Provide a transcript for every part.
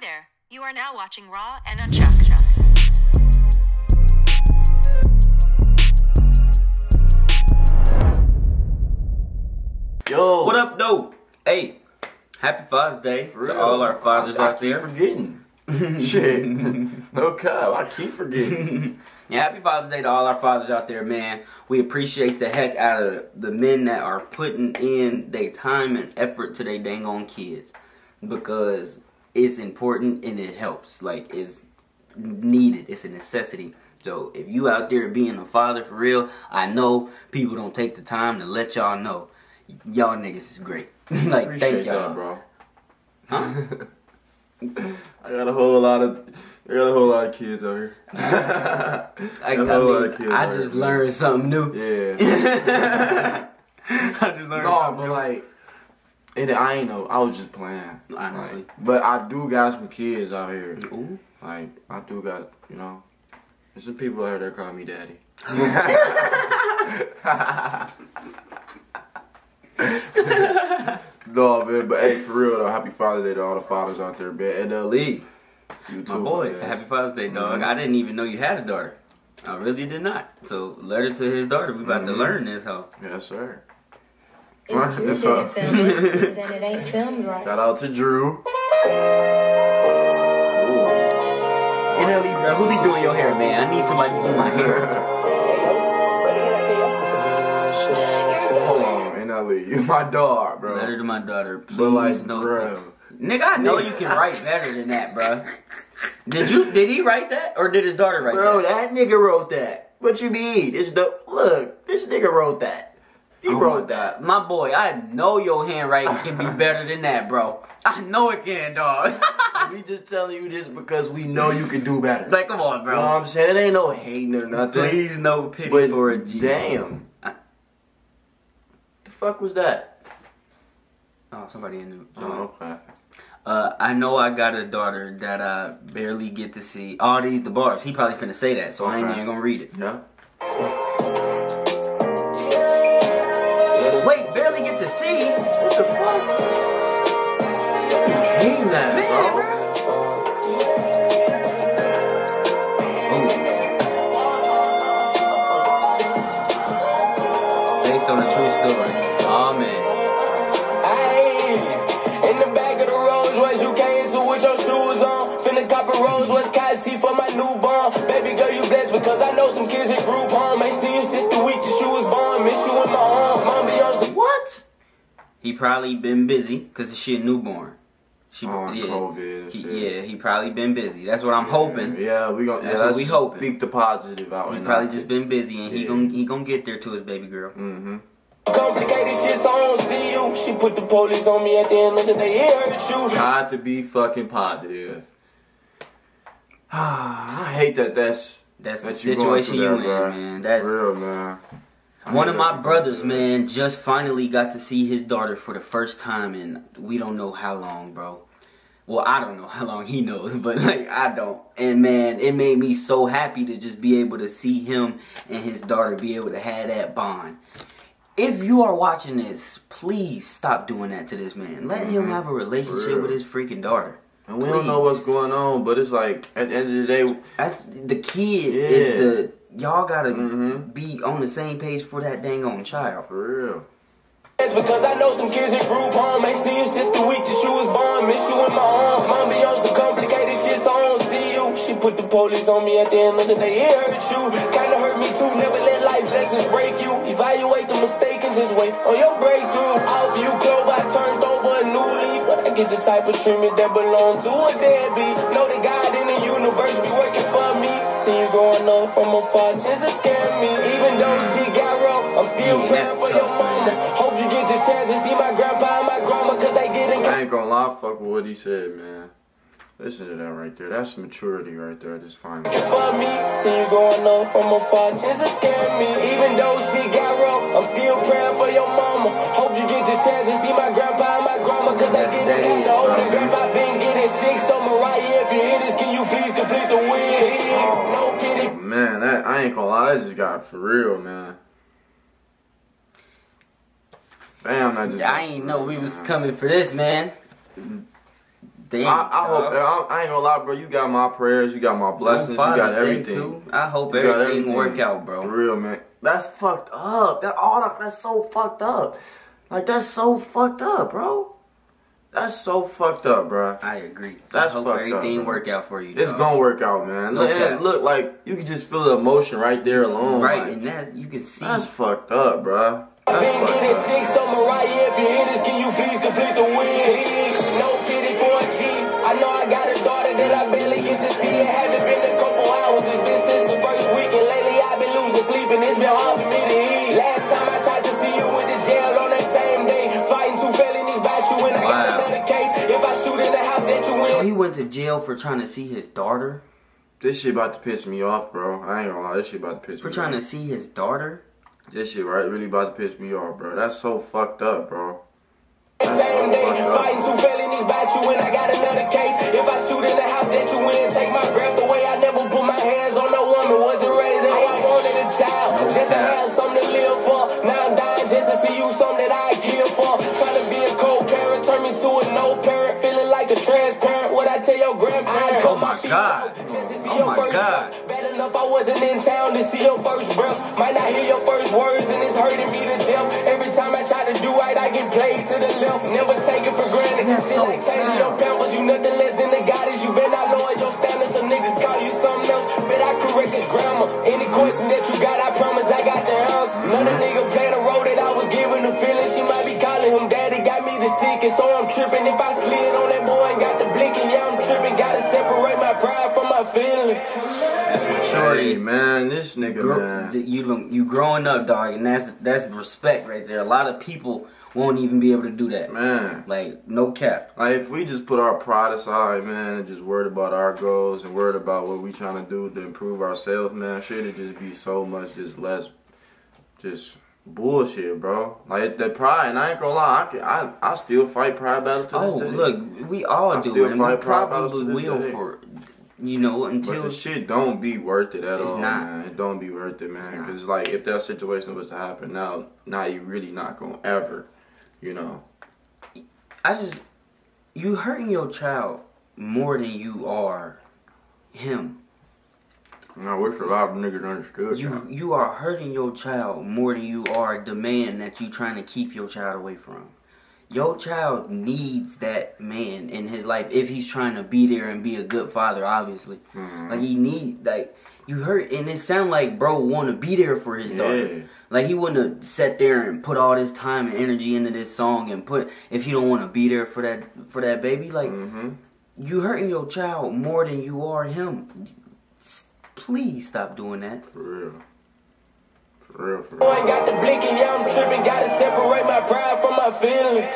Hi there. You are now watching Raw and Unchucked. Yo, What up, though? Hey, happy Father's Day For to real? all our fathers I, I out keep there. forgetting. Shit, no cap. I keep forgetting. Yeah, happy Father's Day to all our fathers out there, man. We appreciate the heck out of the men that are putting in their time and effort to their dang on kids because it's important and it helps. Like, it's needed, it's a necessity. So, if you out there being a father for real, I know people don't take the time to let y'all know. Y'all niggas is great. like, Appreciate thank y'all. that, bro. Huh? I got a whole lot of, I got a whole lot of kids out here. I, I, Got a whole lot mean, of kids I out here, just learned something new. Yeah. I just learned no, something but new. like, and I ain't know. I was just playing. Honestly. Like, but I do got some kids out here. Ooh. Like, I do got, you know, there's some people out here that call me daddy. no, man, but hey, for real though, happy Father's Day to all the fathers out there, man. And uh, Lee, you too, My boy, happy Father's Day, dog. Mhm. I didn't even know you had a daughter. I really did not. So, letter to his daughter. We about to Mhm. learn this, hoe. Yes, sir. If Drew That's didn't all. film it, then it ain't filmed right. Shout out to Drew. NLE, bro, who be doing your hair, man? I need somebody to do my hair. Hold on, NLE, you my dog, bro. Letter to my daughter, please. but like, no. bro, Nigga, I know you can write better than that, bro. Did you? Did he write that, or did his daughter write bro, that? Bro, that nigga wrote that. What you mean? This the look. This nigga wrote that. He Oh wrote that. My boy, I know your handwriting can be better than that, bro. I know it can, dog. we just telling you this because we know you can do better. like, come on, bro. you know what. I'm saying? It ain't no hating or nothing. Please, no pity But for a G. damn. I- The fuck was that? Oh, somebody in the. Oh, okay. Uh, I know I got a daughter that I barely get to see. All these the bars. He probably finna say that, so I ain't even gonna read it. Yeah. The fuck? Based on a true story. Man. Probably been busy because she a newborn. She, On yeah, COVID he, yeah, he probably been busy. That's what I'm hoping. Yeah, we gonna. That's yeah, what we hoping. Speak the positive out. He and probably just the- been busy, and he Yeah. gon' he gonna get there to his baby girl. Mm-hmm. Complicated shit, so I don't see you. She put the police on me at the end of the day. It hurt you. Got to be fucking positive. I hate that. That's That's the that you situation you that, in, man. That's real, man. One of my brothers, man, just finally got to see his daughter for the first time in we don't know how long, bro. Well, I don't know how long he knows, but like I don't. And man, it made me so happy to just be able to see him and his daughter be able to have that bond. If you are watching this, please stop doing that to this man. Let him Mhm. have a relationship with his freaking daughter. And we don't know what's going on, but it's like at the end of the day, That's the kid Yeah. is the y'all gotta Mhm. be on the same page for that dang on child. for real. It's because I know some kids in group home. Ain't seen you since the week that you was born. Miss you in my arms. Mom be on some complicated shit, so I don't see you. She put the police on me at the end of the day. It hurt you. Kinda hurt me too. Never let life lessons break you. Evaluate the mistake and just wait on your breakthrough. Off you clove, I turned over a new leaf. But I get the type of treatment that belongs to a deadbeat. Know the See you growing up from afar just to scare me. Even though she got rough, I'm still praying for your mama. Hope you get the chance to see my grandpa and my grandma, cause they didn't I ain't gonna lie, fuck with what he said, man. Listen to that right there. That's maturity right there. Just fine. for me. See you growing up from afar just to scare me. Even though she got rough, I'm still praying for your mama. Hope you get the chance to see my grandpa and my grandma, cause they That's didn't daddy, got the older grandpa been getting sick. So Mariah, if you hear this, can you please complete the wish? No pity. Man, that I ain't gonna lie. I just got for real, man. Damn, that just. I ain't know we was coming for this, man. Damn, I, I hope. I, I ain't gonna lie, bro. You got my prayers, you got my blessings, you got everything. too. I hope You got everything, work out, bro. For real, man. That's fucked up. That all that's so fucked up. Like that's so fucked up, bro. That's so fucked up, bro. I agree. That's I hope fucked up, everything bro. work out for you. It's dog. gonna work out, man. Look, cap. and look, like you can just feel the emotion right there alone. right, like, and that you can see. that's fucked up, bro. That's Been fucked getting up. So in. he went to jail for trying to see his daughter. This shit about to piss me off, bro. I ain't gonna lie. This shit about to piss For me off. For trying to see his daughter. This shit right really about to piss me off, bro. That's so fucked up, bro. Same day, fighting two felonies by you, and I got another case. If I shoot in the house that you in, take my breath away. I never put my hands on no woman, wasn't raised how I wanted a child. Just to have something to live for. Now I'm dying just to see you something that I my God. Just to see Oh my God. Bad enough I wasn't in town to see your first breath. Might not hear your first words, and it's hurting me to death. Every time I try to do right, I get played to the left. Never take it for granted. That's so like changing your pampers, you nothing less than the goddess. You been not lower your standards, a nigga call you something else. Bet I correct his grammar. Any question that you got, I promise I got the answer. Another nigga nigga, Gro- man. th- you you growing up, dog, and that's that's respect right there. A lot of people won't even be able to do that. Man. Like no cap. Like if we just put our pride aside, man, and just worried about our goals and worried about what we trying to do to improve ourselves, man, shit would just be so much just less, just bullshit, bro. Like the pride, and I ain't gonna lie, I can, I, I still fight pride battles to Oh, this day. look, we all I do still it, and we fight pride battles to this will day. for you know until But the shit don't be worth it at It's all, not. man. It don't be worth it, man. Because like if that situation was to happen now, now you really not gonna ever, you know. I just you hurting your child more than you are him. And I wish a lot of niggas understood. You that. you are hurting your child more than you are the man that you trying to keep your child away from. Your child needs that man in his life if he's trying to be there and be a good father, obviously. Mhm. Like he need like you hurt and it sound like bro want to be there for his daughter. Like he wouldn't have sat there and put all this time and energy into this song and put if he don't want to be there for that for that baby. Like Mm-hmm. you hurting your child more than you are him. Please stop doing that. For real. For real, for real. got the blinking, yeah, I'm tripping. Gotta separate my pride from my feelings.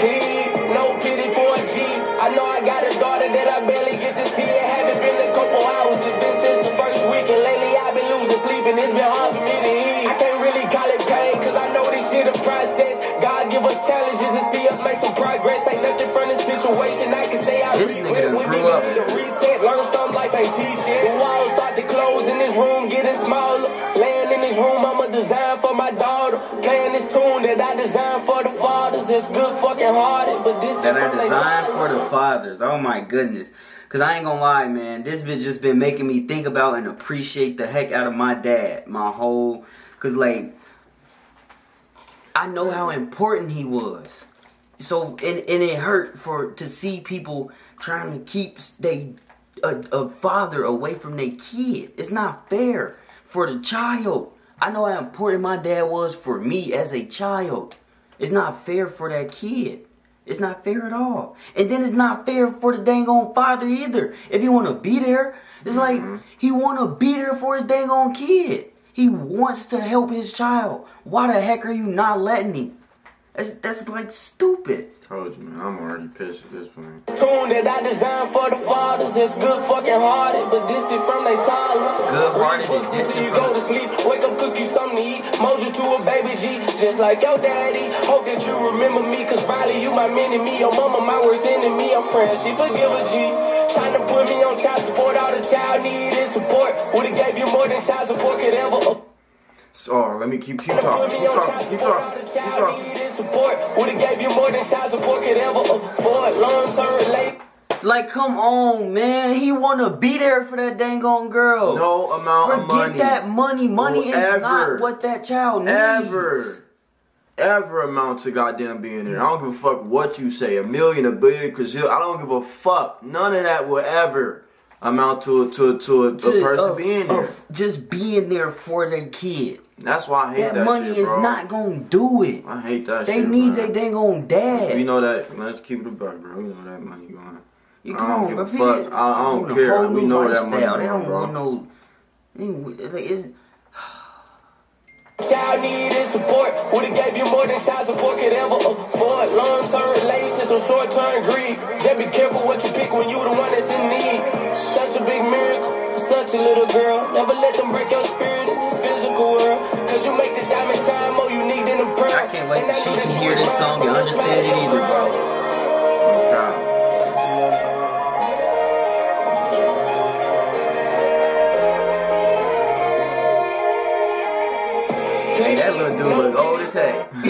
Please, no pity for a G. I know I got a daughter that I barely get to see. It haven't been a couple hours. It's been since the first week, and lately I've been losing sleep, and it's been hard for me to eat. I can't really call it pain, cause I know this shit a process. God give us challenges and see us make some progress. Ain't nothing from the situation I can say I This nigga done We grew need up. reset, learn something life ain't teaching. It's good fucking hearted, but this That I designed for the fathers. Oh my goodness. Cause I ain't gonna lie, man. This been just been making me think about and appreciate the heck out of my dad. My whole, cause like, I know how important he was. So and and it hurt for to see people trying to keep they a, a father away from their kid. It's not fair for the child. I know how important my dad was for me as a child. It's not fair for that kid. It's not fair at all. And then it's not fair for the dang on father either. If he wanna be there, it's like mm-hmm. he wanna be there for his dang on kid. He wants to help his child. Why the heck are you not letting him? That's that's like stupid. Told you, man. I'm already pissed at this point. Tune that I designed for the fathers. It's good fucking hearted, but distant from they tolerance. Good-hearted and distant until you go to sleep. Wake up, cook you something to eat. Mold you to a baby G, just like your daddy. Hope that you remember me, cause probably you my mini me. Your mama my worst enemy. I'm praying she forgive a G. Trying to put me on child support. All the child needed support. Would've gave you more than child support could ever. Oh, let me keep keep talking, keep talking, keep talking, keep talking. Needed support. Would've gave you more than child support could ever afford. Long term relate. Like, come on, man. He wanna be there for that dang on girl. No amount of money. Forget money. that money. Money will is ever, not what that child needs. ever, ever amount to goddamn being there. I don't give a fuck what you say, a million, a billion, cause quadrillion. I don't give a fuck. None of that will ever amount to to to a, a To- person of- being there. just being there for their kid. That's why I hate That, that, money shit, is not gonna do it. I hate that They shit. need man. their dang on dad. We know that. Let's keep it a buck, bro. We know that money going. You come on, give bro. People- fuck. I- I don't want a care. We know that money lifestyle. They don't bro. want no. they- Like, it's, Child needed support. Would've gave you more than child support could ever afford. Long term relations or short term greed. Just be careful what you pick when you the one that's in need. Such a big miracle. Such a little girl. Never let them break your spirit in this physical world. Cause you make the diamond shine more unique than a pearl. I can't wait till she can hear this song and understand it either, bro. God. Hey, that little dude look old as heck.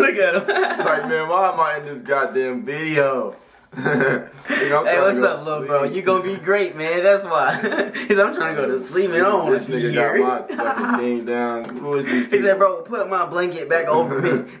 look at him. Like, man, why am I in this goddamn video? Nigga, Hey, what's up, little bro? You gonna be great, man. That's why. Cause I'm trying to go to sleep and I don't want This to be nigga here. got my fucking thing down. Who is these he said, bro, put my blanket back over me.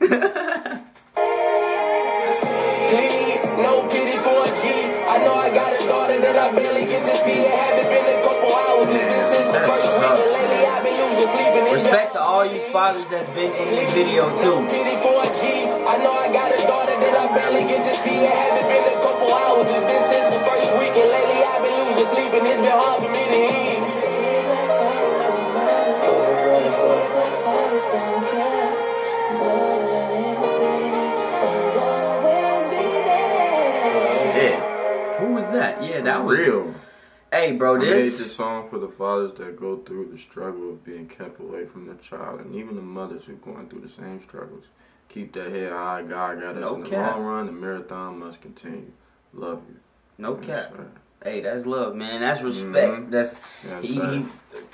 Please, no pity for a G. I know I got a daughter that I barely get to see. It haven't been a couple hours. It's been since the first week. tough. Lately I've been losing sleep. And Respect to all you fathers that's been in this video too. Pity for a G. I know I got a daughter that I barely get to see. It haven't been a couple hours. It's been since the first week. And lately I've been losing sleep. And it's been hard for me to eat. Yeah. Who was that? Yeah, that was Real. Hey, bro, this. I made this. this song for the fathers that go through the struggle of being kept away from their child, and even the mothers who are going through the same struggles. Keep that head high. God got us No in the cap. long run. The marathon must continue. Love you. No cap. sir. Hey, that's love, man. That's respect. Mhm. That's Yes, he, sir.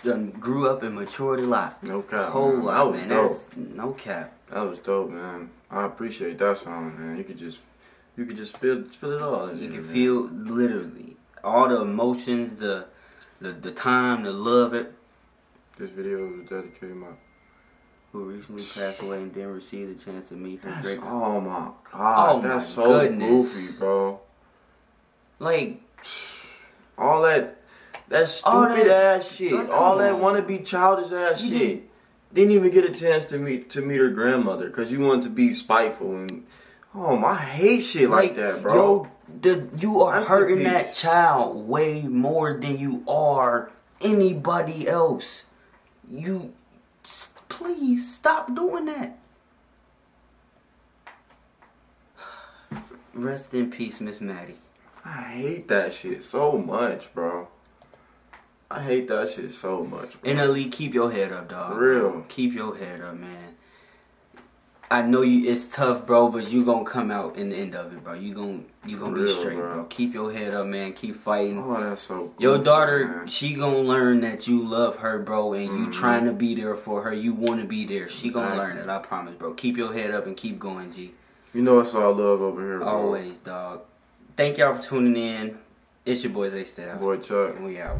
he grew up and matured a lot. No cap. Whole man. lot, that was man. dope. That's no cap. That was dope, man. I appreciate that song, man. You could just, you could just feel, feel it all. You can feel literally all the emotions, the the the time, the love. It This video was dedicated to my. who recently passed away and didn't receive the chance to meet her That's, great. oh my god, Oh that's my so goodness. goofy, bro. Like All that, that All stupid that- ass shit, like, all that on. wanna be childish ass shit. Didn't even get a chance to meet to meet her grandmother because you wanted to be spiteful and. Oh, my, I hate shit like, that, bro. Yo, the, you are in hurting that child way more than you are anybody else. You, please stop doing that. Rest in peace, Miss Maddie. I hate that shit so much, bro. I hate that shit so much, bro. NLE, keep your head up, dog. For real. Keep your head up, man. I know you. It's tough, bro, but you gonna come out in the end of it, bro. You gonna you gonna be straight, bro. bro. Keep your head up, man. Keep fighting. Oh, that's so. Your daughter, man. she gonna learn that you love her, bro, and you Mhm. trying to be there for her. You want to be there. She gonna Exactly. learn it. I promise, bro. Keep your head up and keep going, G. You know it's all love over here, bro. Always, dog. Thank y'all for tuning in. It's your boy Zae Style. Boy Chuck. And we out.